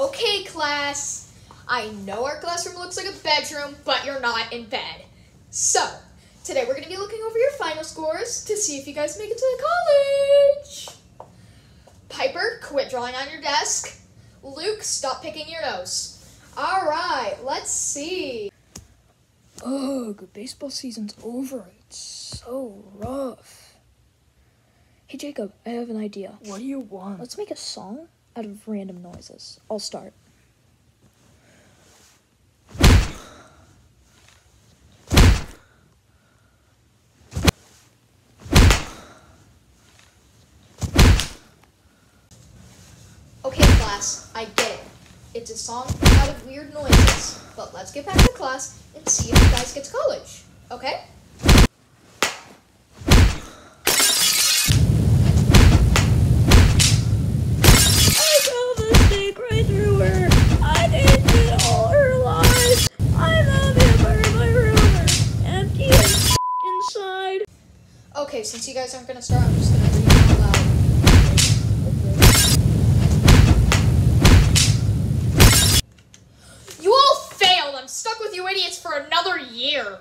Okay, class. I know our classroom looks like a bedroom, but you're not in bed. So, today we're going to be looking over your final scores to see if you guys make it to college. Piper, quit drawing on your desk. Luke, stop picking your nose. All right, let's see. Ugh, baseball season's over. It's so rough. Hey Jacob, I have an idea. What do you want? Let's make a song out of random noises. I'll start. Okay, class, I get it. It's a song out of weird noises. But let's get back to class and see if you guys get to college. Okay? Okay, since you guys aren't gonna start, I'm just gonna read it out loud. You all failed! I'm stuck with you idiots for another year!